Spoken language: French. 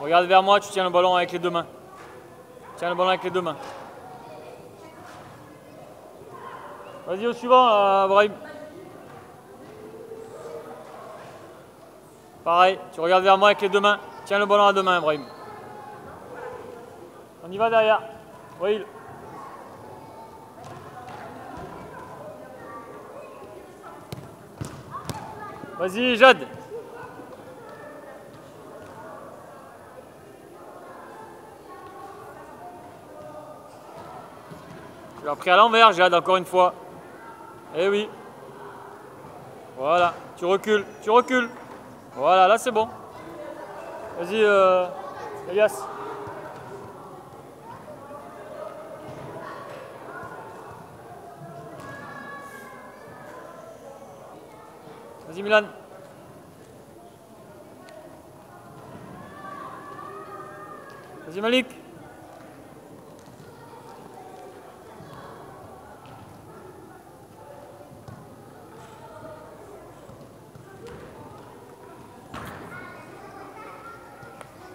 Regarde vers moi, tu tiens le ballon avec les deux mains. Tiens le ballon avec les deux mains. Vas-y au suivant, euh, Brahim. Pareil, tu regardes vers moi avec les deux mains. Tiens le ballon à deux mains, Brahim. On y va derrière. Oui. Vas-y, Jade. Tu l'as pris à l'envers, Jade, encore une fois. Eh oui. Voilà, tu recules, tu recules. Voilà, là c'est bon. Vas-y, euh, Elias. Vas-y, Milan. Vas-y, Malik.